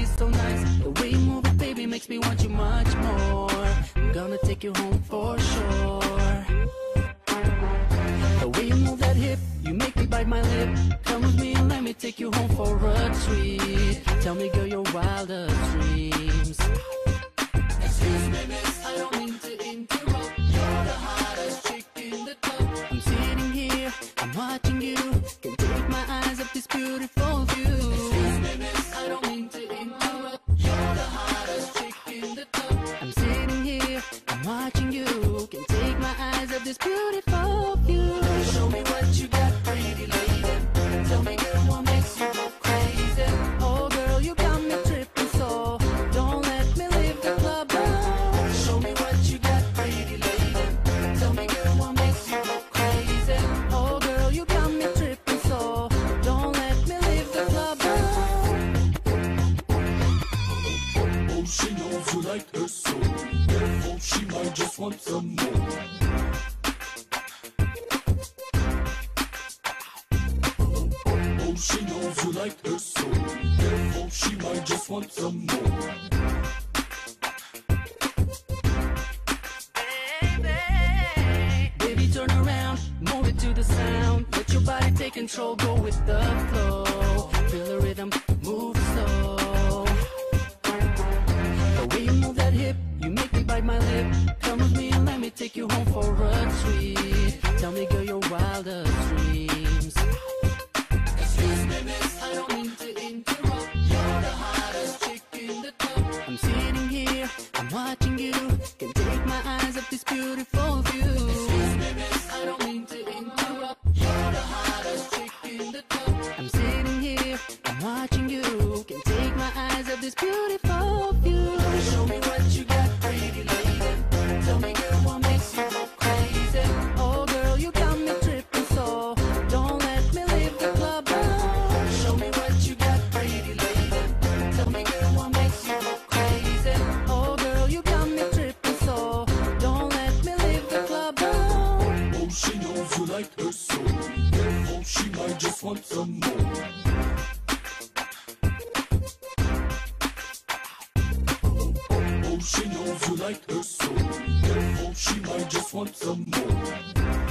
is so nice. The way you move it, baby, makes me want you much more. I'm gonna take you home for sure. The way you move that hip, you make me bite my lip. Come with me and let me take you home for a treat. Tell me, girl, your wildest dreams. Excuse me, miss, I don't this beautiful view. Show me what you got, pretty lady. Tell me, girl, what makes you go crazy? Oh, girl, you got me tripping so. Don't let me leave the club alone. Show me what you got, pretty lady. Tell me, girl, what makes you go crazy? Oh, girl, you got me tripping so. Don't let me leave the club alone. Oh, she knows you like her so. Therefore, she might just want some more. Like her so. Therefore, she might just want some more. Baby, turn around, move it to the sound. Let your body take control, go with the flow. Feel the rhythm, move slow. The way you move that hip, you make me bite my lip. Come with me and let me take you home for a treat. Tell me, girl, your wildest dreams. Can't take my eyes off this beautiful view. Excuse me, miss, I don't mean to interrupt. You're the hottest chick in the club. I'm sitting here, I'm watching you. Can't take my eyes off this beautiful just want some more. Oh, she knows you like her so. Therefore, oh, she might just want some more.